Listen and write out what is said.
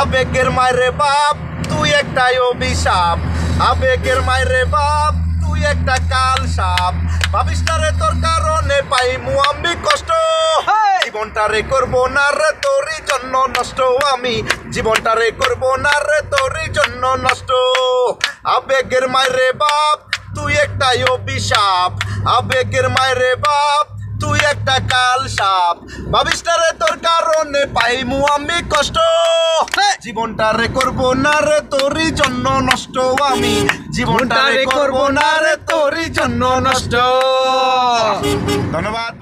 আবেগের মায়েরে বাপ তুই একটাই অভিশাপ। আবেগের মায়েরে বাপ তুই একটা কাল সাপ। ভাবিস না রে তোর কারণে পাইমু আমি কষ্ট। জীবনটারে করব না রে তোরই জন্য নষ্ট। আমি জীবনটারে করব না রে তোরই জন্য নষ্ট। আবেগের মায়েরে বাপ তুই একটাই অভিশাপ। আবেগের মায়েরে বাপ তুই একটা কাল সাপ। ভাবিস না রে তোর কারণে পাইমু আমি কষ্ট। জীবনটারে করব না রে তোরই জন্য নষ্ট আমি। জীবনটারে করব না রে তোরই জন্য নষ্ট। ধন্যবাদ